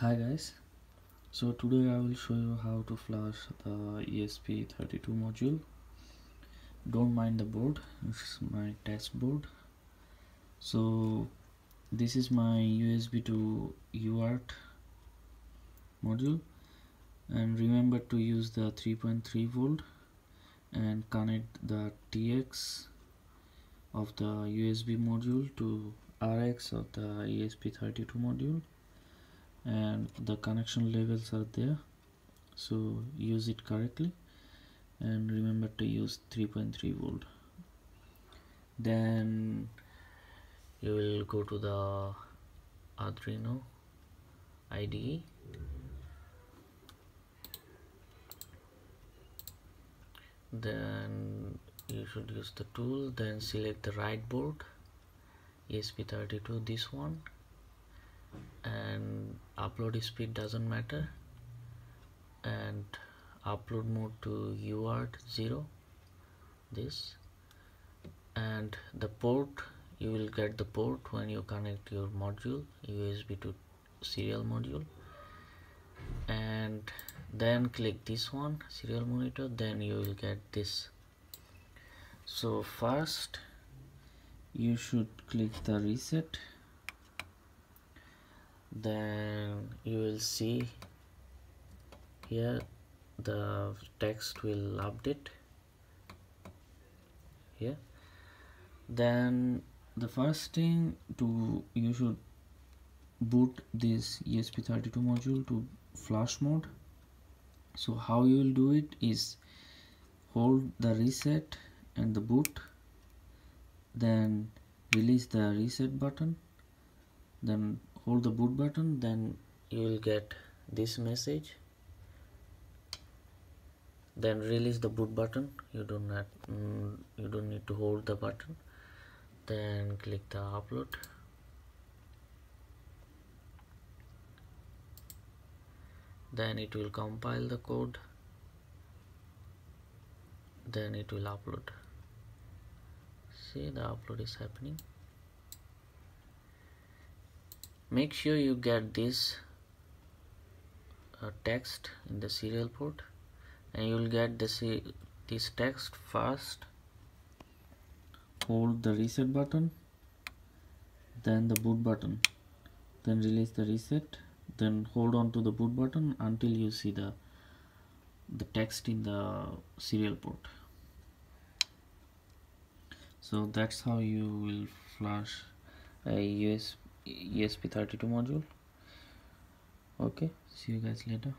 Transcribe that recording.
hi guys. So today I will show you how to flash the ESP32 module. Don't mind the board. This is my test board. So this is my USB to UART module. And remember to use the 3.3 volt and connect the TX of the USB module to RX of the ESP32 module and the connection levels are there. So use it correctly and remember to use 3.3 volt. Then you will go to the Arduino IDE then you should use the tool. Then select the right board ESP32 this one and upload speed doesn't matter. And upload mode to UART 0 this. And the port you will get the port when you connect your module USB to serial module. And then click this one serial monitor then you will get this. So first you should click the reset then you will see here the text will update. Here. Then the first thing to you should boot this ESP32 module to flash mode. So how you will do it is hold the reset and the boot then release the reset button then hold the boot button then you will get this message. Then release the boot button. You do not mm, you don't need to hold the button. Then click the upload. Then it will compile the code. Then it will upload. See the upload is happening make sure you get this uh, text in the serial port and you will get this, this text first hold the reset button then the boot button then release the reset then hold on to the boot button until you see the the text in the serial port. So that's how you will flash a USB ESP32 module. Okay see you guys later